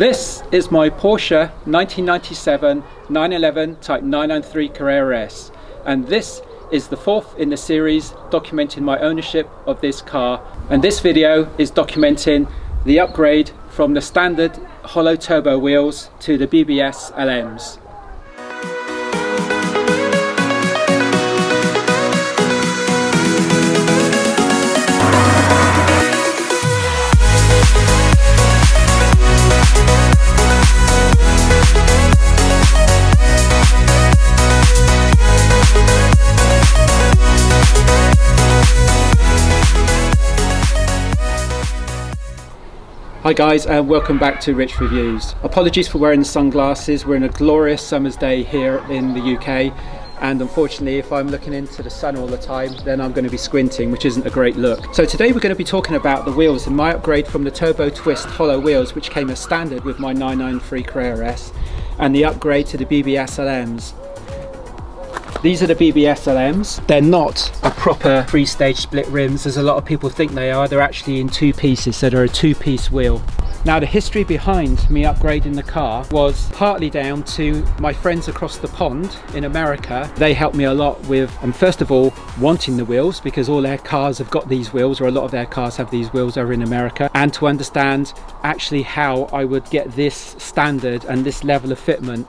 This is my Porsche 1997 911 Type 993 Carrera S and this is the fourth in the series documenting my ownership of this car and this video is documenting the upgrade from the standard hollow turbo wheels to the BBS LMs. Hi guys and welcome back to Rich Reviews. Apologies for wearing the sunglasses, we're in a glorious summer's day here in the UK and unfortunately if I'm looking into the sun all the time then I'm going to be squinting which isn't a great look. So today we're going to be talking about the wheels and my upgrade from the Turbo Twist hollow wheels which came as standard with my 993 Carrera S and the upgrade to the BBS LMs. These are the BBS LMs. They're not a proper three-stage split rims as a lot of people think they are. They're actually in two pieces, so they're a two-piece wheel. Now the history behind me upgrading the car was partly down to my friends across the pond in America. They helped me a lot with, and um, first of all, wanting the wheels because all their cars have got these wheels or a lot of their cars have these wheels over in America and to understand actually how I would get this standard and this level of fitment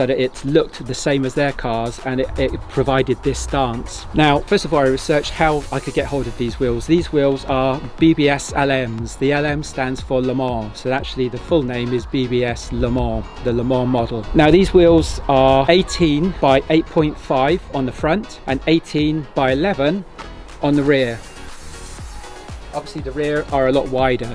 so that it looked the same as their cars and it, it, provided this stance. Now, first of all, I researched how I could get hold of these wheels. These wheels are BBS LMs. The LM stands for Le Mans, so actually the full name is BBS Le Mans, the Le Mans model. Now, these wheels are 18 by 8.5 on the front and 18 by 11 on the rear. Obviously, the rear are a lot wider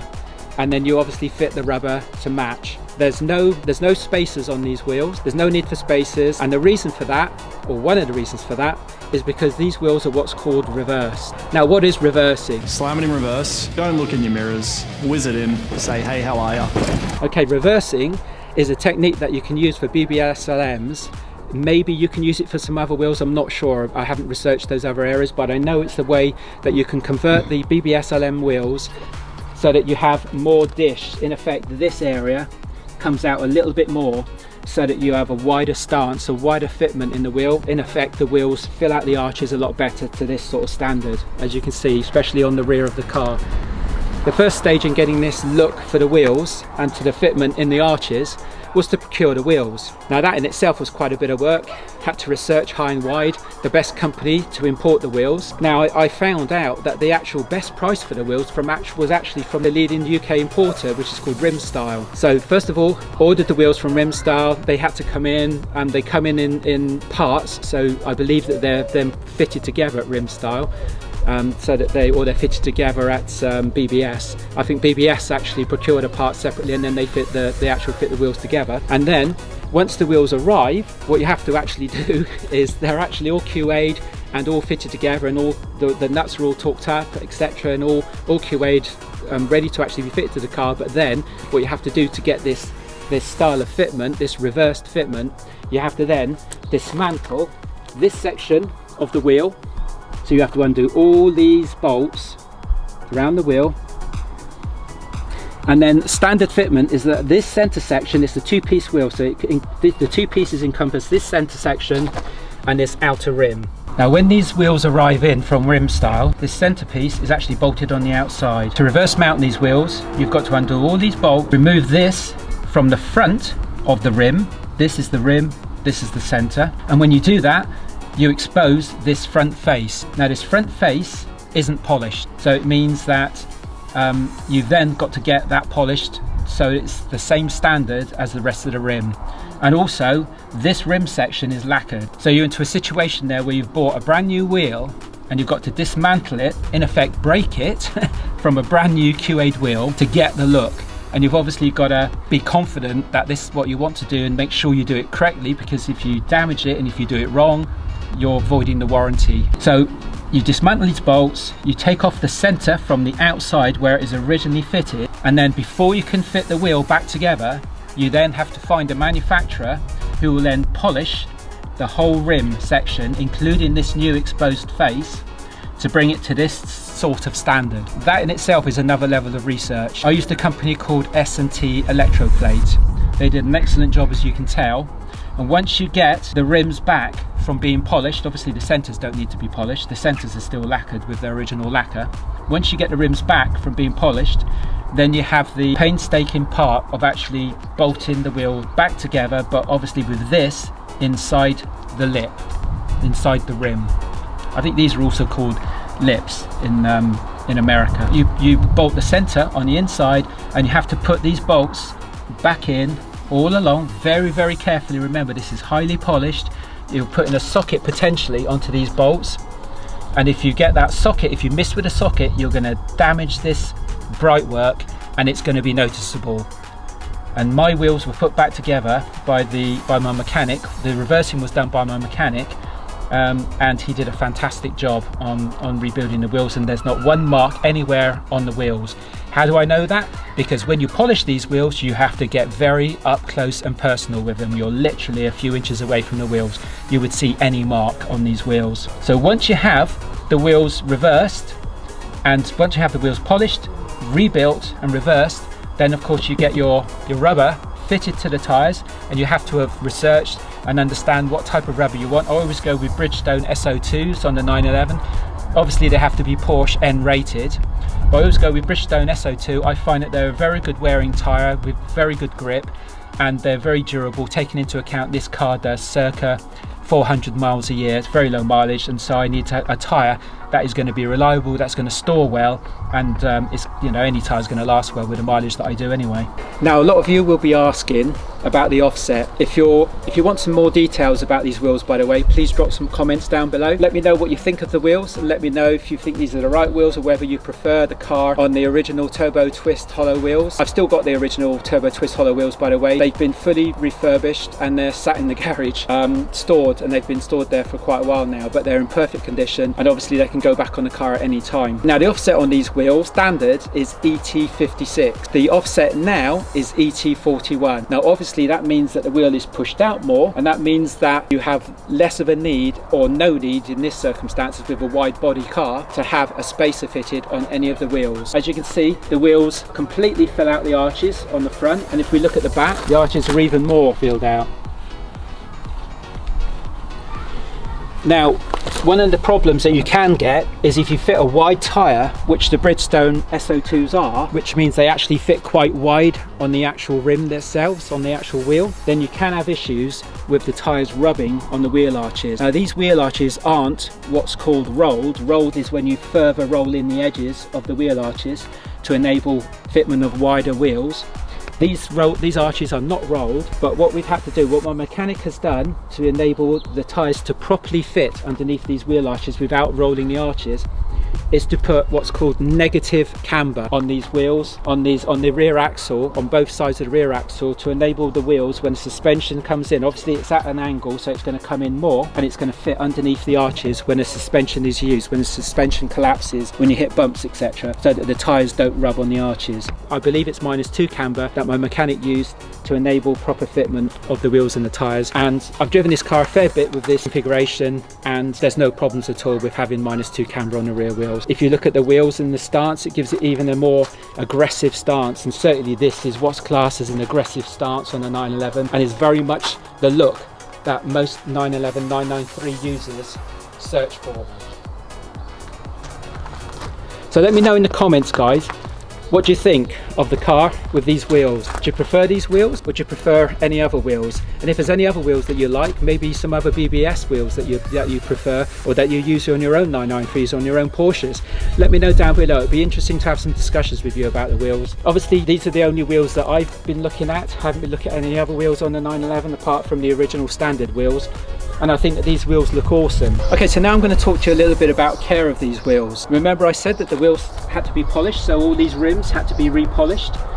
and then you obviously fit the rubber to match there's no there's no spacers on these wheels. There's no need for spacers. And the reason for that, or one of the reasons for that, is because these wheels are what's called reverse. Now, what is reversing? Slam it in reverse. Don't look in your mirrors. Whiz it in. Say, hey, how are you? Okay, reversing is a technique that you can use for BBSLMs maybe you can use it for some other wheels i'm not sure i haven't researched those other areas but i know it's the way that you can convert the bbs lm wheels so that you have more dish in effect this area comes out a little bit more so that you have a wider stance, a wider fitment in the wheel. In effect, the wheels fill out the arches a lot better to this sort of standard, as you can see, especially on the rear of the car. The first stage in getting this look for the wheels and to the fitment in the arches was to procure the wheels. Now that in itself was quite a bit of work. Had to research high and wide the best company to import the wheels. Now I, found out that the actual best price for the wheels from was actually from the leading UK importer which is called Rimstyle. So first of all ordered the wheels from Rimstyle. They had to come in and they come in in, in parts so I believe that they're then fitted together at Rimstyle um, so that they or they're fitted together at um, BBS. I think BBS actually procured a part separately and then they fit the they actually fit the wheels together. And then once the wheels arrive, what you have to actually do is they're actually all QA'd and all fitted together and all the, the nuts are all torqued up, etc. and all all QA'd um, ready to actually be fitted to the car. But then what you have to do to get this this style of fitment, this reversed fitment, you have to then dismantle this section of the wheel so you have to undo all these bolts around the wheel. And then standard fitment is that this center section is the two-piece wheel. So it, the two pieces encompass this center section and this outer rim. Now when these wheels arrive in from Rimstyle, this centerpiece is actually bolted on the outside. To reverse mount these wheels, you've got to undo all these bolts, remove this from the front of the rim. This is the rim, this is the center. And when you do that, you expose this front face. Now this front face isn't polished, so it means that um, you've then got to get that polished so it's the same standard as the rest of the rim. And also, this rim section is lacquered. So you're into a situation there where you've bought a brand new wheel and you've got to dismantle it, in effect break it from a brand new QA'd wheel to get the look. And you've obviously got to be confident that this is what you want to do and make sure you do it correctly because if you damage it and if you do it wrong, you're voiding the warranty. So you dismantle these bolts, you take off the center from the outside where it is originally fitted, and then before you can fit the wheel back together, you then have to find a manufacturer who will then polish the whole rim section, including this new exposed face, to bring it to this sort of standard. That in itself is another level of research. I used a company called S&T Electroplate. They did an excellent job as you can tell. And once you get the rims back from being polished, obviously the centers don't need to be polished, the centers are still lacquered with their original lacquer. Once you get the rims back from being polished, then you have the painstaking part of actually bolting the wheel back together, but obviously with this inside the lip, inside the rim. I think these are also called lips in um, in America. You, you bolt the center on the inside and you have to put these bolts back in all along very very carefully remember this is highly polished you're putting a socket potentially onto these bolts. And if you get that socket if you miss with a socket you're going to damage this bright work and it's going to be noticeable. And my wheels were put back together by the by my mechanic. The reversing was done by my mechanic um, and he did a fantastic job on, on rebuilding the wheels and there's not one mark anywhere on the wheels. How do I know that? Because when you polish these wheels you have to get very up close and personal with them. You're literally a few inches away from the wheels. You would see any mark on these wheels. So once you have the wheels reversed and once you have the wheels polished, rebuilt and reversed, then of course you get your, your rubber fitted to the tyres and you have to have researched and understand what type of rubber you want. I always go with Bridgestone SO2s on the 911. Obviously they have to be Porsche N rated, but I always go with Bridgestone SO2. I find that they're a very good wearing tyre with very good grip and they're very durable taking into account this car does circa 400 miles a year it's very low mileage and so I need a tyre that is going to be reliable, that's going to store well, and um, it's you know any tire is going to last well with the mileage that I do anyway. Now a lot of you will be asking about the offset. If you're if you want some more details about these wheels, by the way, please drop some comments down below. Let me know what you think of the wheels, and let me know if you think these are the right wheels or whether you prefer the car on the original Turbo Twist hollow wheels. I've still got the original Turbo Twist hollow wheels, by the way. They've been fully refurbished and they're sat in the garage, um, stored, and they've been stored there for quite a while now. But they're in perfect condition, and obviously they can go back on the car at any time. Now the offset on these wheels, standard is ET56. The offset now is ET41. Now obviously that means that the wheel is pushed out more and that means that you have less of a need or no need in this circumstances with a wide body car to have a spacer fitted on any of the wheels. As you can see the wheels completely fill out the arches on the front and if we look at the back the arches are even more filled out. Now, one of the problems that you can get is if you fit a wide tyre, which the Bridgestone SO2s are, which means they actually fit quite wide on the actual rim themselves, on the actual wheel, then you can have issues with the tyres rubbing on the wheel arches. Now these wheel arches aren't what's called rolled. Rolled is when you further roll in the edges of the wheel arches to enable fitment of wider wheels. These, these arches are not rolled, but what we've had to do, what my mechanic has done to enable the tyres to properly fit underneath these wheel arches without rolling the arches, is to put what's called negative camber on these wheels, on these on the rear axle, on both sides of the rear axle to enable the wheels when suspension comes in. Obviously it's at an angle so it's going to come in more and it's going to fit underneath the arches when the suspension is used, when the suspension collapses, when you hit bumps etc. so that the tyres don't rub on the arches. I believe it's minus two camber that my mechanic used to enable proper fitment of the wheels and the tyres and I've driven this car a fair bit with this configuration and there's no problems at all with having minus two camber on the rear wheels. If you look at the wheels and the stance, it gives it even a more aggressive stance. And certainly this is what's classed as an aggressive stance on a 911 and is very much the look that most 911, 993 users search for. So let me know in the comments guys, what do you think of the car with these wheels? Do you prefer these wheels? Would you prefer any other wheels? And if there's any other wheels that you like, maybe some other BBS wheels that you, that you prefer or that you use on your own 993s, on your own Porsches, let me know down below. It'd be interesting to have some discussions with you about the wheels. Obviously, these are the only wheels that I've been looking at. I haven't been looking at any other wheels on the 911 apart from the original standard wheels and I think that these wheels look awesome. Okay, so now I'm going to talk to you a little bit about care of these wheels. Remember I said that the wheels had to be polished, so all these rims had to be repolished polished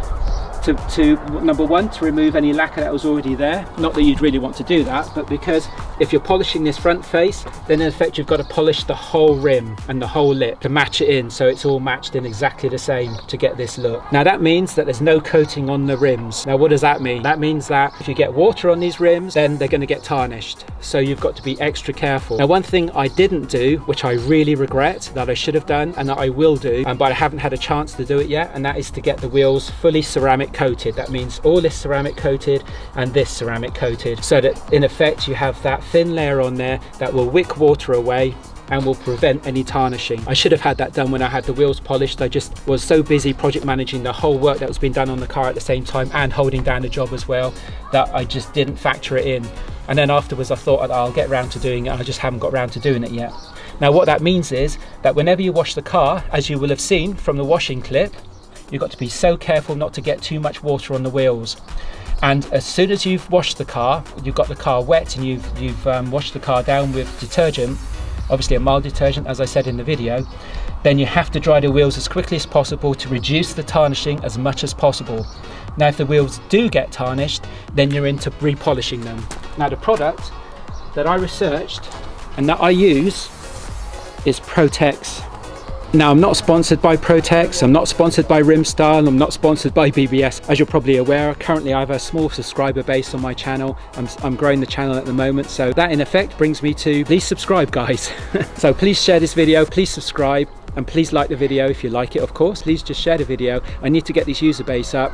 to, to number one to remove any lacquer that was already there. Not that you'd really want to do that but because if you're polishing this front face then in effect you've got to polish the whole rim and the whole lip to match it in so it's all matched in exactly the same to get this look. Now that means that there's no coating on the rims. Now what does that mean? That means that if you get water on these rims then they're going to get tarnished. So you've got to be extra careful. Now one thing I didn't do which I really regret that I should have done and that I will do um, but I haven't had a chance to do it yet and that is to get the wheels fully ceramic coated. That means all this ceramic coated and this ceramic coated so that in effect you have that thin layer on there that will wick water away and will prevent any tarnishing. I should have had that done when I had the wheels polished. I just was so busy project managing the whole work that was being done on the car at the same time and holding down the job as well that I just didn't factor it in. And then afterwards I thought oh, I'll get around to doing it. I just haven't got around to doing it yet. Now what that means is that whenever you wash the car, as you will have seen from the washing clip, You've got to be so careful not to get too much water on the wheels. And as soon as you've washed the car, you've got the car wet and you've, you've um, washed the car down with detergent, obviously a mild detergent as I said in the video, then you have to dry the wheels as quickly as possible to reduce the tarnishing as much as possible. Now if the wheels do get tarnished, then you're into repolishing them. Now the product that I researched and that I use is Protex now, I'm not sponsored by Protex, I'm not sponsored by Rimstyle, I'm not sponsored by BBS. As you're probably aware, currently I have a small subscriber base on my channel. I'm, I'm growing the channel at the moment, so that in effect brings me to please subscribe, guys. so please share this video, please subscribe, and please like the video if you like it, of course. Please just share the video. I need to get this user base up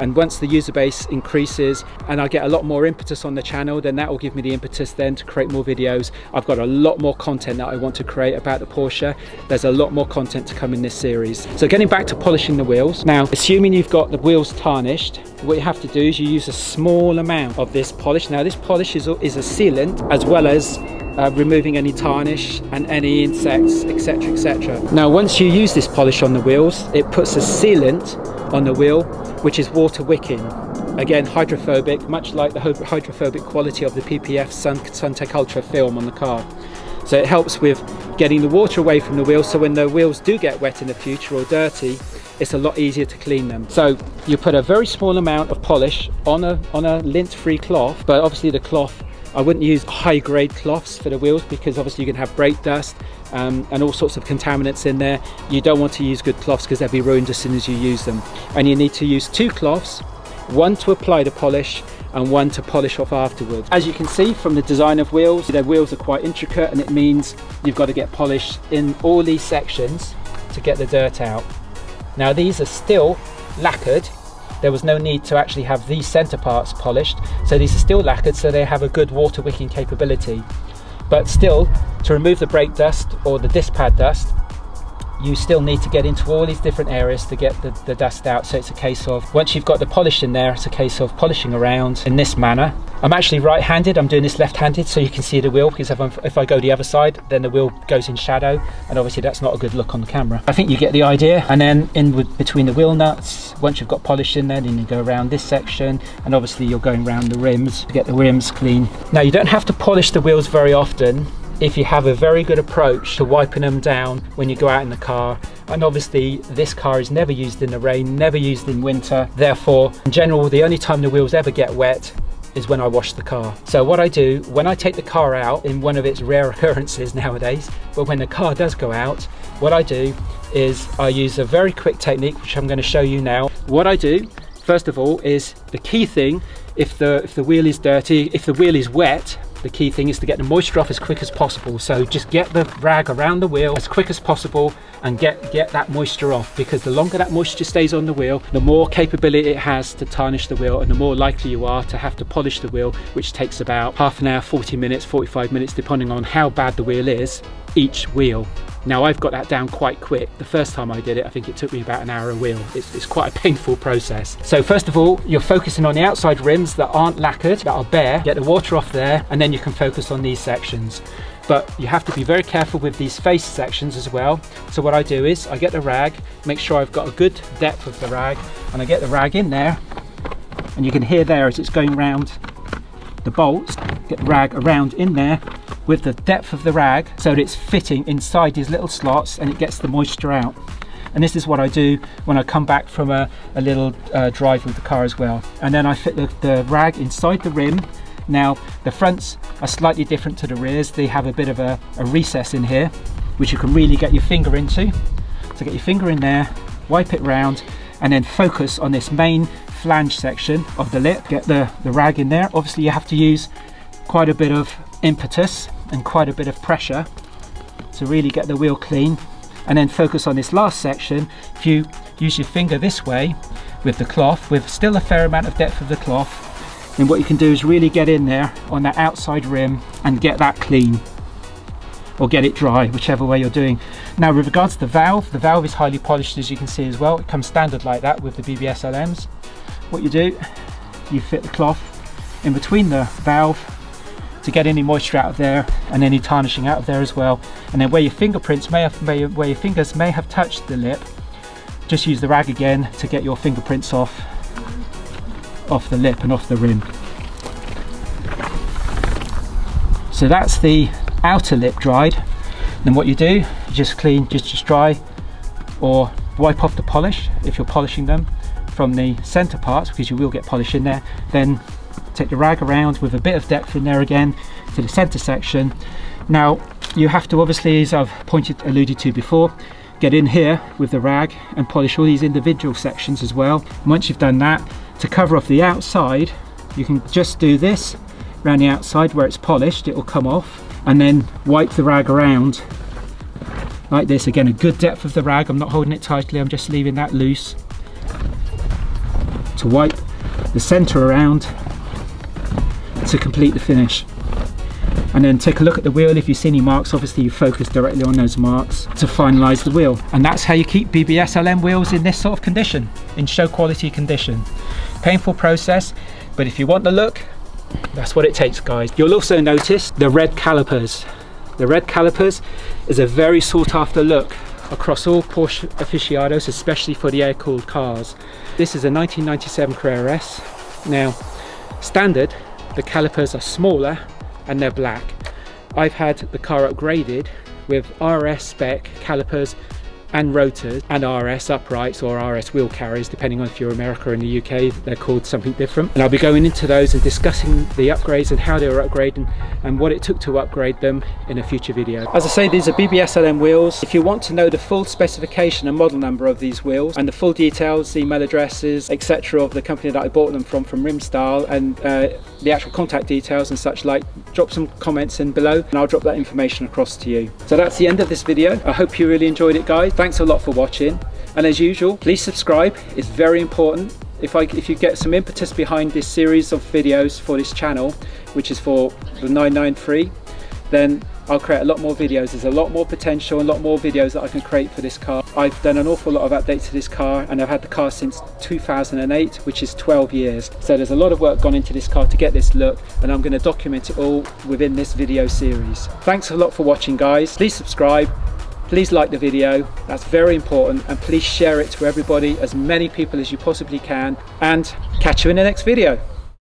and once the user base increases and I get a lot more impetus on the channel then that will give me the impetus then to create more videos. I've got a lot more content that I want to create about the Porsche. There's a lot more content to come in this series. So getting back to polishing the wheels. Now assuming you've got the wheels tarnished what you have to do is you use a small amount of this polish. Now this polish is, is a sealant as well as uh, removing any tarnish and any insects etc etc now once you use this polish on the wheels it puts a sealant on the wheel which is water wicking. Again hydrophobic much like the hydrophobic quality of the PPF Sun SunTek Ultra film on the car. So it helps with getting the water away from the wheels so when the wheels do get wet in the future or dirty it's a lot easier to clean them. So you put a very small amount of polish on a, on a lint free cloth, but obviously the cloth I wouldn't use high grade cloths for the wheels because obviously you can have brake dust um, and all sorts of contaminants in there. You don't want to use good cloths because they'll be ruined as soon as you use them. And you need to use two cloths, one to apply the polish and one to polish off afterwards. As you can see from the design of wheels, their wheels are quite intricate and it means you've got to get polished in all these sections to get the dirt out. Now these are still lacquered there was no need to actually have these center parts polished. So these are still lacquered, so they have a good water wicking capability. But still, to remove the brake dust or the disc pad dust, you still need to get into all these different areas to get the, the dust out. So it's a case of, once you've got the polish in there, it's a case of polishing around in this manner. I'm actually right-handed, I'm doing this left-handed so you can see the wheel because if, if, i go the other side, then the wheel goes in shadow and obviously that's not a good look on the camera. I think you get the idea. And then in with, between the wheel nuts, once you've got polish in there, then you go around this section and obviously you're going around the rims to get the rims clean. Now you don't have to polish the wheels very often if you have a very good approach to wiping them down when you go out in the car and obviously this car is never used in the rain never used in winter therefore in general the only time the wheels ever get wet is when I wash the car. So what I do when I take the car out in one of its rare occurrences nowadays, but when the car does go out, what I do is I use a very quick technique which I'm going to show you now. What I do first of all is the key thing if the if the wheel is dirty, if the wheel is wet, the key thing is to get the moisture off as quick as possible. So just get the rag around the wheel as quick as possible and get, get that moisture off because the longer that moisture stays on the wheel, the more capability it has to tarnish the wheel and the more likely you are to have to polish the wheel, which takes about half an hour, 40 minutes, 45 minutes, depending on how bad the wheel is, each wheel. Now I've got that down quite quick. The first time I did it, I think it took me about an hour a wheel. It's, it's, quite a painful process. So first of all, you're focusing on the outside rims that aren't lacquered, that are bare, get the water off there, and then you can focus on these sections. But you have to be very careful with these face sections as well. So what I do is I get the rag, make sure I've got a good depth of the rag, and I get the rag in there, and you can hear there as it's going round the bolts, get the rag around in there, with the depth of the rag so that it's fitting inside these little slots and it gets the moisture out. and this is what I do when I come back from a, a little uh, drive with the car as well. And then I fit the, the rag inside the rim. Now the fronts are slightly different to the rears. They have a bit of a, a recess in here which you can really get your finger into. So get your finger in there wipe it round and then focus on this main flange section of the lip. Get the the rag in there. Obviously you have to use quite a bit of impetus and quite a bit of pressure to really get the wheel clean. And then focus on this last section. If you use your finger this way with the cloth with still a fair amount of depth of the cloth then what you can do is really get in there on that outside rim and get that clean or get it dry whichever way you're doing. Now with regards to the valve the valve is highly polished as you can see as well. It comes standard like that with the BBS LMs what you do you fit the cloth in between the valve to get any moisture out of there and any tarnishing out of there as well. And then where your fingerprints may have, where your fingers may have touched the lip, just use the rag again to get your fingerprints off, off the lip and off the rim. So that's the outer lip dried. Then what you do, you just clean, just, just dry or wipe off the polish if you're polishing them from the center parts because you will get polish in there. Then take the rag around with a bit of depth in there again to the center section. Now you have to obviously, as I've pointed, alluded to before, get in here with the rag and polish all these individual sections as well. And once you've done that, to cover off the outside, you can just do this around the outside where it's polished, it will come off, and then wipe the rag around like this. Again, a good depth of the rag, I'm not holding it tightly, I'm just leaving that loose to wipe the center around to complete the finish. And then take a look at the wheel. If you see any marks obviously you focus directly on those marks to finalize the wheel. And that's how you keep BBS LM wheels in this sort of condition in show quality condition. Painful process but if you want the look that's what it takes guys. You'll also notice the red calipers. The red calipers is a very sought after look across all Porsche aficionados especially for the air-cooled cars. This is a 1997 Carrera S. Now standard the calipers are smaller and they're black. I've had the car upgraded with RS spec calipers and rotors and RS uprights or RS wheel carriers depending on if you're America or in the UK they're called something different and I'll be going into those and discussing the upgrades and how they were upgraded and what it took to upgrade them in a future video. As I say these are BBS LM wheels. If you want to know the full specification and model number of these wheels and the full details, email addresses etc of the company that I bought them from from Rimstyle and uh, the actual contact details and such like drop some comments in below and I'll drop that information across to you. So that's the end of this video. I hope you really enjoyed it guys. Thanks a lot for watching. And as usual, please subscribe. It's very important. If, I, if you get some impetus behind this series of videos for this channel, which is for the 993, then I'll create a lot more videos. There's a lot more potential and a lot more videos that I can create for this car. I've done an awful lot of updates to this car and I've had the car since 2008, which is 12 years. So there's a lot of work gone into this car to get this look and I'm going to document it all within this video series. Thanks a lot for watching guys. Please subscribe please like the video that's very important and please share it to everybody as many people as you possibly can and catch you in the next video